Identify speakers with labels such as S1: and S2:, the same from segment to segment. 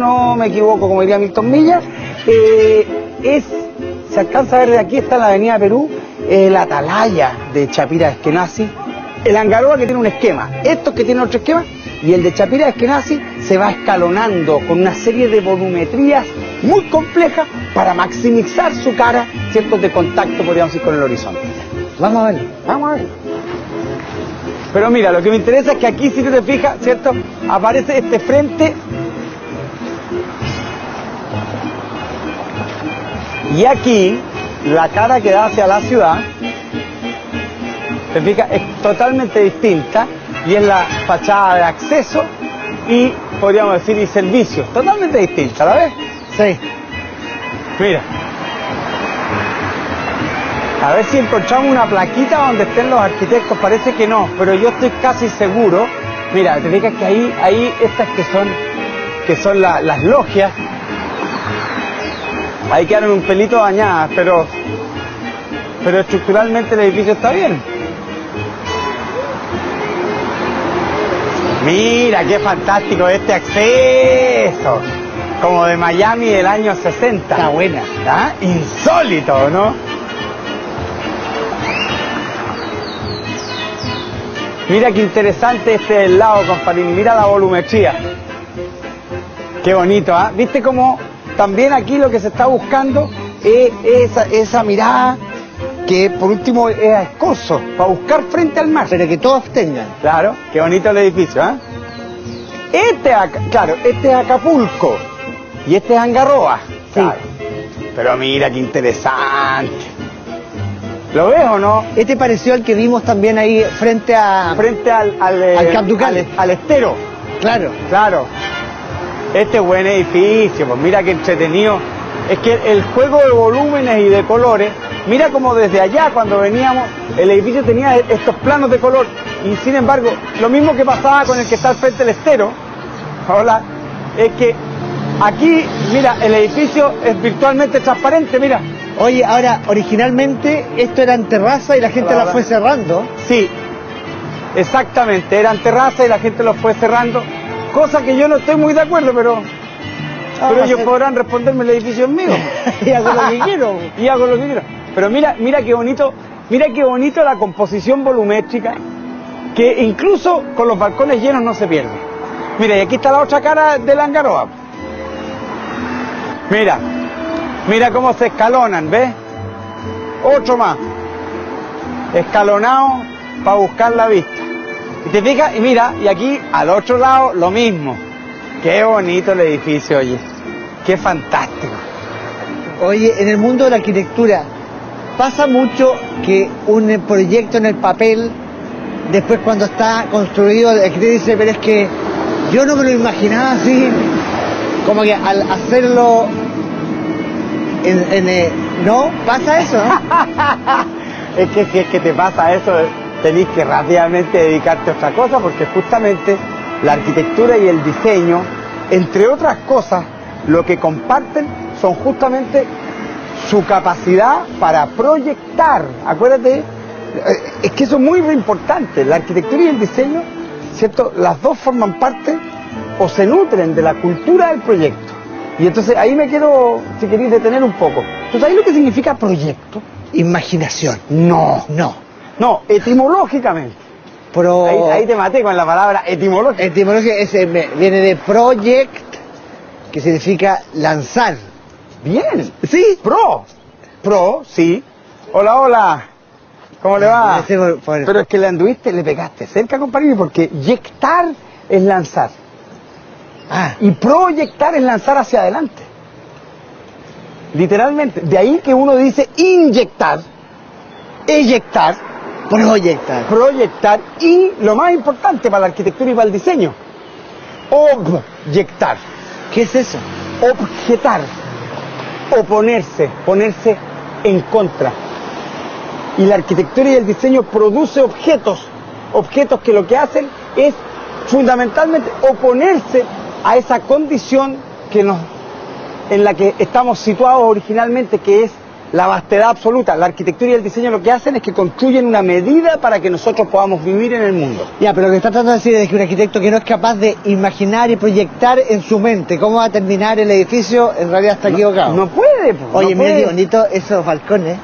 S1: no me equivoco, como diría Milton Milla, eh, es, se alcanza a ver de aquí, está la avenida Perú, eh, la atalaya de Chapira Eskenazi, el Angaroa que tiene un esquema, estos que tienen otro esquema, y el de Chapira Eskenazi se va escalonando con una serie de volumetrías muy complejas para maximizar su cara, ciertos de contacto, podríamos decir, con el horizonte.
S2: Vamos a verlo.
S1: Vamos a ver. Pero mira, lo que me interesa es que aquí, si tú te fijas, ¿cierto? Aparece este frente. Y aquí, la cara que da hacia la ciudad, te fijas, es totalmente distinta y es la fachada de acceso y, podríamos decir, y servicios. Totalmente distinta, ¿la ves?
S2: Sí.
S1: Mira. A ver si encontramos una plaquita donde estén los arquitectos. Parece que no, pero yo estoy casi seguro. Mira, te fijas que ahí, ahí estas que son, que son la- las logias, ahí quedaron un pelito dañadas, pero, pero estructuralmente el edificio está bien. Mira, qué fantástico este acceso. Como de Miami del año 60.
S2: Está buena.
S1: ¿Ah? Insólito, ¿no? Mira qué interesante este del lado, compañero. Mira la volumetría. Qué bonito, ¿ah? ¿Viste cómo también aquí lo que se está buscando es esa, esa mirada que por último es a escorzo, para buscar frente al mar.
S2: Pero que todos tengan.
S1: Claro, qué bonito el edificio, ¿eh? Este, Aca- claro, este es Acapulco y este es Angarroa.
S2: Sí.
S1: Claro. Pero mira qué interesante. ¿Lo ves o no?
S2: Este pareció al que vimos también ahí frente a...
S1: Frente al, al, eh,
S2: Al Ducal.
S1: al- al estero.
S2: Claro.
S1: Claro. Este buen edificio, pues mira qué entretenido. Es que el juego de volúmenes y de colores, mira como desde allá cuando veníamos, el edificio tenía estos planos de color. Y sin embargo, lo mismo que pasaba con el que está al frente del estero, hola, es que aquí, mira, el edificio es virtualmente transparente, mira.
S2: Oye, ahora, originalmente esto era en terraza y la gente la fue cerrando.
S1: Sí, exactamente, eran terrazas y la gente los fue cerrando, cosa que yo no estoy muy de acuerdo, pero, pero
S2: Ah,
S1: ellos
S2: sí.
S1: podrán responderme el edificio es mío.
S2: y hago lo que quiero.
S1: y hago lo que quiero. Pero mira, mira qué bonito, mira qué bonito la composición volumétrica, que incluso con los balcones llenos no se pierde. Mira, y aquí está la otra cara del Angaroa. Mira, mira cómo se escalonan, ¿ves? Otro más. Escalonado para buscar la vista. Y te fijas, y mira, y aquí al otro lado lo mismo. Qué bonito el edificio, oye. Qué fantástico.
S2: Oye, en el mundo de la arquitectura, pasa mucho que un proyecto en el papel, después cuando está construido, el arquitecto dice, pero es que yo no me lo imaginaba así, como que al hacerlo en, en, eh, no, pasa eso, ¿no?
S1: Es que si es que te pasa eso, tenés que rápidamente dedicarte a otra cosa, porque justamente la arquitectura y el diseño, entre otras cosas, lo que comparten son justamente su capacidad para proyectar. Acuérdate, eh, es que eso es muy importante. La arquitectura y el diseño, ¿cierto? Las dos forman parte o se nutren de la cultura del proyecto. Y entonces ahí me quiero, si queréis, detener un poco. ¿Tú sabes lo que significa proyecto?
S2: Imaginación.
S1: No,
S2: No.
S1: No, etimológicamente.
S2: Pro,
S1: Ahí, ahí te maté con la palabra etimológica.
S2: etimología ese me- viene de project, que significa lanzar.
S1: Bien, sí, pro. Pro, sí. Hola, hola. ¿Cómo le va?
S2: Ese por- por-
S1: Pero es que le anduviste, le pegaste cerca, compadre, porque yectar es lanzar.
S2: Ah,
S1: Y proyectar es lanzar hacia adelante. Literalmente. De ahí que uno dice inyectar, eyectar,
S2: proyectar.
S1: proyectar y lo más importante para la arquitectura y para el diseño, obyectar,
S2: ¿Qué es eso?
S1: objetar, oponerse, ponerse en contra. Y la arquitectura y el diseño produce objetos, objetos que lo que hacen es fundamentalmente oponerse a esa condición que nos, en la que estamos situados originalmente, que es la vastedad absoluta. La arquitectura y el diseño lo que hacen es que construyen una medida para que nosotros podamos vivir en el mundo.
S2: Ya, pero lo que está tratando de decir es que un arquitecto que no es capaz de imaginar y proyectar en su mente cómo va a terminar el edificio, en realidad está equivocado.
S1: No puede. pues,
S2: Oye,
S1: no
S2: mira qué bonito esos balcones.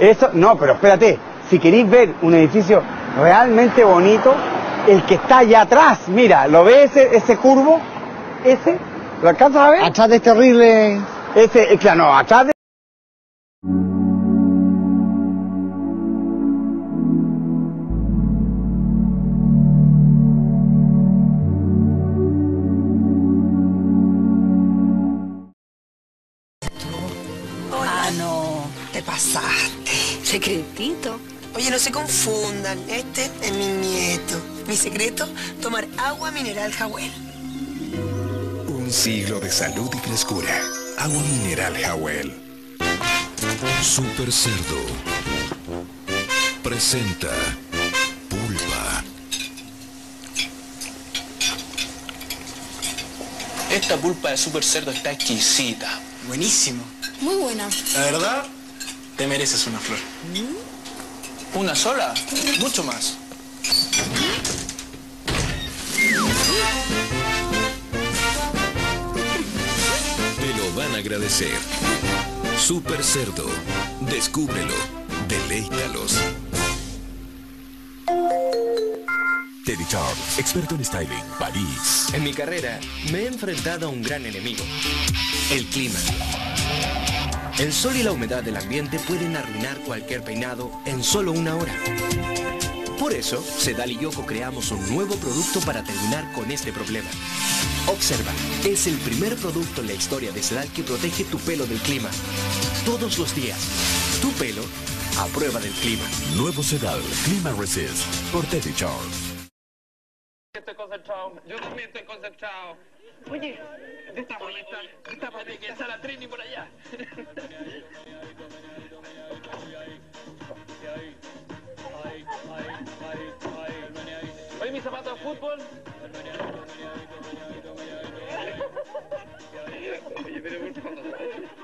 S1: Eso, no, pero espérate, si queréis ver un edificio realmente bonito, el que está allá atrás, mira, ¿lo ves ese, ese curvo? ¿Ese? ¿Lo alcanzas a ver?
S2: Atrás de este horrible...
S1: Ese, eh, claro, no, atrás de...
S3: Secretito.
S4: Oye, no se confundan, este es mi nieto. Mi secreto, tomar agua mineral Jawel.
S5: Un siglo de salud y frescura. Agua mineral Howell. Super Cerdo. Presenta Pulpa.
S6: Esta pulpa de super cerdo está exquisita.
S4: Buenísimo.
S3: Muy buena.
S6: La verdad, te mereces una flor. ¿Una sola? Mucho más.
S5: Te lo van a agradecer. Super Cerdo. Descúbrelo. Deleítalos. Teddy Charles, experto en styling, París.
S7: En mi carrera me he enfrentado a un gran enemigo, el clima. El sol y la humedad del ambiente pueden arruinar cualquier peinado en solo una hora. Por eso, Sedal y Yoko creamos un nuevo producto para terminar con este problema. Observa, es el primer producto en la historia de Sedal que protege tu pelo del clima. Todos los días, tu pelo a prueba del clima.
S5: Nuevo Sedal, Clima Resist, por Teddy Charles.
S8: Yo también estoy concentrado. Oye, que está la Trini por allá. Oye, mi zapato de fútbol. Oye, pero por favor.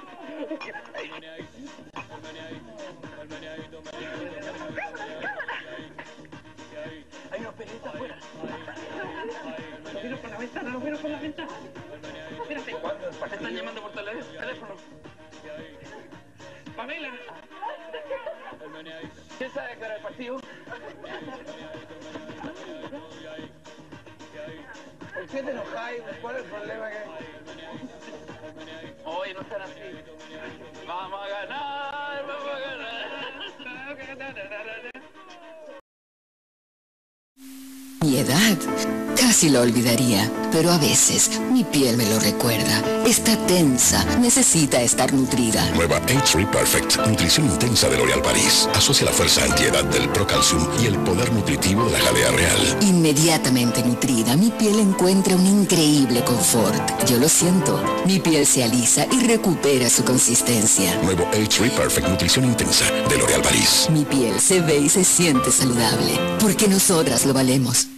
S3: Casi lo olvidaría, pero a veces mi piel me lo recuerda. Está tensa, necesita estar nutrida.
S5: Nueva H3 Perfect, nutrición intensa de L'Oréal París. Asocia la fuerza antiedad del Procalcium y el poder nutritivo de la jalea real.
S3: Inmediatamente nutrida, mi piel encuentra un increíble confort. Yo lo siento. Mi piel se alisa y recupera su consistencia.
S5: Nuevo H3 Perfect, nutrición intensa de L'Oréal París.
S3: Mi piel se ve y se siente saludable, porque nosotras lo valemos.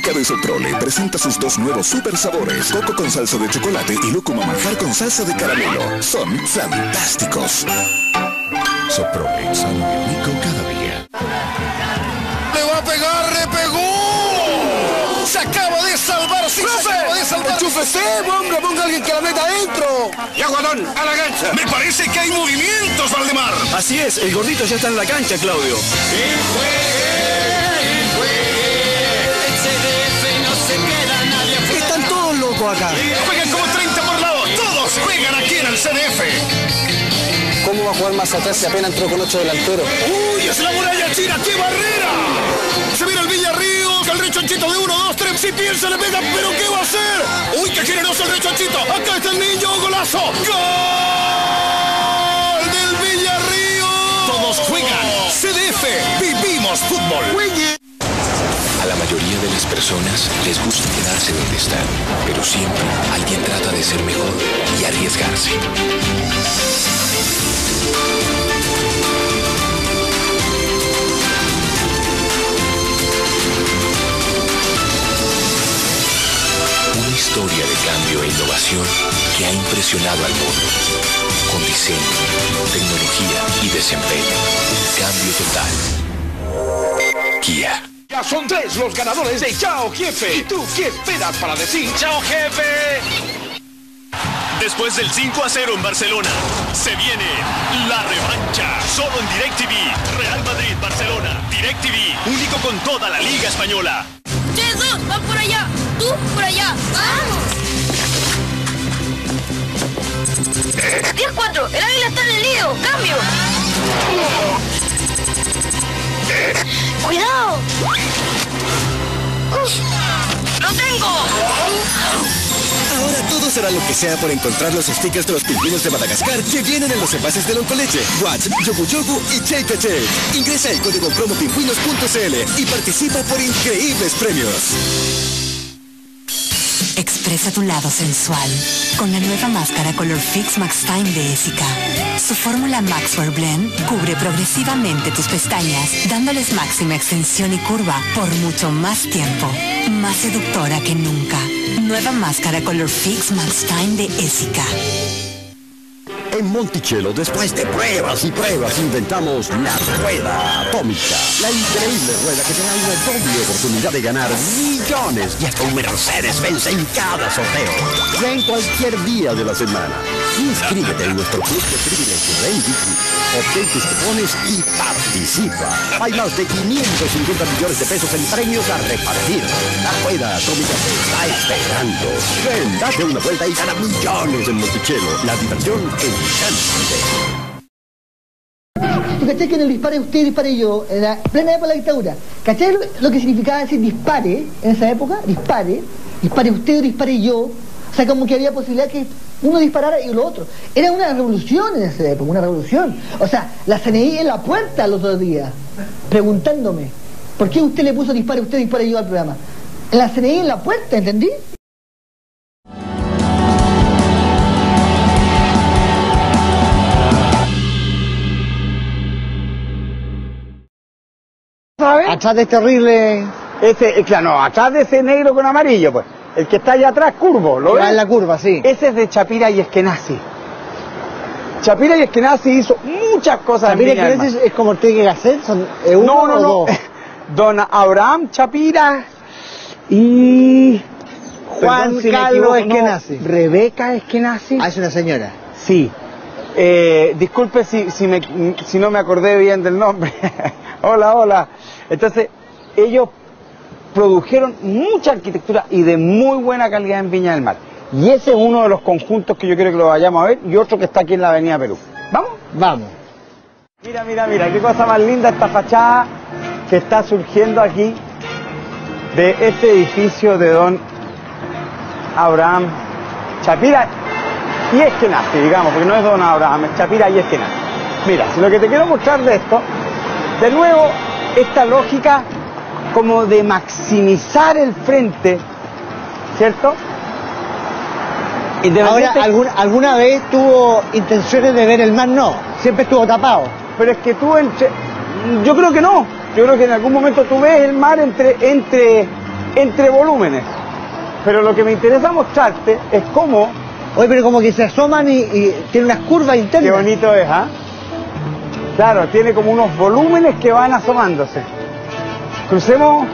S5: Fantástica de Soprole presenta sus dos nuevos super sabores, coco con salsa de chocolate y lúcuma manjar con salsa de caramelo. Son fantásticos. Soprole, sano y rico cada día.
S9: ¡Le va a pegar! ¡Le pegó! ¡Se acaba de salvar! ¡Sí, se acaba de salvar! ¡Enchúfese! ¡Ponga, ponga alguien que la meta adentro! ¡Ya, Guadón! ¡A la cancha! Me parece que hay movimientos, Valdemar.
S10: Así es, el gordito ya está en la cancha, Claudio.
S2: Todos locos acá.
S9: Juegan como 30 por lado. Todos juegan aquí en el CDF.
S10: ¿Cómo va a jugar más atrás si apenas entró con ocho delanteros?
S9: ¡Uy, es la muralla china! ¡Qué barrera! Se viene el Villarrío, el rechonchito de 1, 2, 3. Si piensa, le pega, pero ¿qué va a hacer? ¡Uy, qué generoso el rechonchito! ¡Acá está el niño! ¡Golazo! ¡Gol
S11: personas les gusta quedarse donde están, pero siempre alguien trata de ser mejor y arriesgarse. Una historia de cambio e innovación que ha impresionado al mundo. Con diseño, tecnología y desempeño. Un cambio total. Kia.
S9: Ya son tres los ganadores de Chao Jefe. ¿Y tú qué esperas para decir Chao Jefe?
S12: Después del 5 a 0 en Barcelona, se viene la revancha. Solo en DirecTV. Real Madrid, Barcelona. DirecTV, único con toda la Liga Española.
S13: Jesús, va por allá. Tú por allá. ¡Vamos! 10-4, el águila está en el lío. Cambio. ¡Cuidado! ¡Lo tengo!
S14: Ahora todo será lo que sea por encontrar los stickers de los pingüinos de Madagascar que vienen en los envases de Loncoleche, Watch, Yogu Yogu y Shake Shake. Ingresa el código promo pingüinos.cl y participa por increíbles premios.
S15: Expresa tu lado sensual con la nueva máscara Color Fix Max Time de Essica. Su fórmula Maxwear Blend cubre progresivamente tus pestañas, dándoles máxima extensión y curva por mucho más tiempo. Más seductora que nunca. Nueva máscara Color Fix Max Time de Essica.
S16: En Monticello, después de pruebas y pruebas, inventamos la rueda atómica. La increíble rueda que te da una doble oportunidad de ganar millones y hasta un Mercedes-Benz en cada sorteo. Ven cualquier día de la semana. Inscríbete en nuestro club de privilegios en. Obtén tus cupones y participa. Hay más de 550 millones de pesos en premios a repartir. La rueda atómica te está esperando. Ven, date una vuelta y gana millones en Monticello. La diversión en
S2: ¿Tú cachai que en el dispare usted, dispare yo, en la plena época de la dictadura? ¿Cachai lo, que significaba decir dispare en esa época? Dispare, dispare usted o dispare yo. O sea, como que había posibilidad que uno disparara y lo otro. Era una revolución en esa época, una revolución. O sea, la CNI en la puerta los otros días, preguntándome, ¿por qué usted le puso dispare usted, dispare yo al programa? La CNI en la puerta, ¿entendí? Atrás de este horrible...
S1: Ese, eh, claro, no, atrás de ese negro con amarillo, pues. El que está allá atrás, curvo, ¿lo ves?
S2: en la curva, sí.
S1: Ese es de Chapira y Eskenazi. Chapira y Eskenazi hizo muchas cosas
S2: que
S1: del Mar.
S2: es, como Ortega y Gasset, son uno
S1: No, no,
S2: o
S1: no.
S2: dos.
S1: Don Abraham Chapira y
S2: Juan
S1: Perdón si no,
S2: Eskenazi.
S1: Rebeca Eskenazi.
S2: Ah, es una señora.
S1: Sí. Eh, disculpe si, si, me- si no me acordé bien del nombre. hola, hola. Entonces, ellos produjeron mucha arquitectura y de muy buena calidad en Viña del Mar. Y ese es uno de los conjuntos que yo quiero que lo vayamos a ver y otro que está aquí en la Avenida Perú. ¿Vamos?
S2: Vamos.
S1: Mira, mira, mira, qué cosa más linda esta fachada que está surgiendo aquí de este edificio de don Abraham Chapira y Eskenazi, digamos, porque no es don Abraham, es Chapira y Eskenazi. Mira, si lo que te quiero mostrar de esto, de nuevo, esta lógica como de maximizar el frente, ¿cierto?
S2: Ahora,
S1: Independiente-
S2: ¿alguna, ¿alguna vez tuvo intenciones de ver el mar? No, siempre estuvo tapado.
S1: Pero es que tú entre... Yo creo que no. Yo creo que en algún momento tú ves el mar entre, entre, entre volúmenes. Pero lo que me interesa mostrarte es cómo...
S2: Oye, pero como que se asoman y, y tiene unas curvas internas.
S1: Qué bonito es, ¿ah? Claro, tiene como unos volúmenes que van asomándose. Crucemos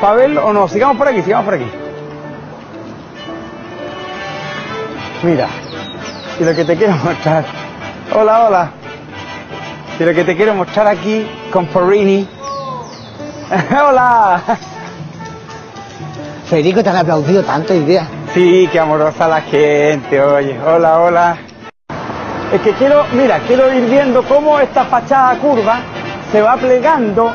S1: para verlo o no, sigamos por aquí, sigamos por aquí. Mira, y lo que te quiero mostrar. Hola, hola. Y lo que te quiero mostrar aquí con Porrini. hola.
S2: Federico, te han aplaudido tanto hoy día.
S1: Sí, qué amorosa la gente, oye. Hola, hola. Es que quiero, mira, quiero ir viendo cómo esta fachada curva se va plegando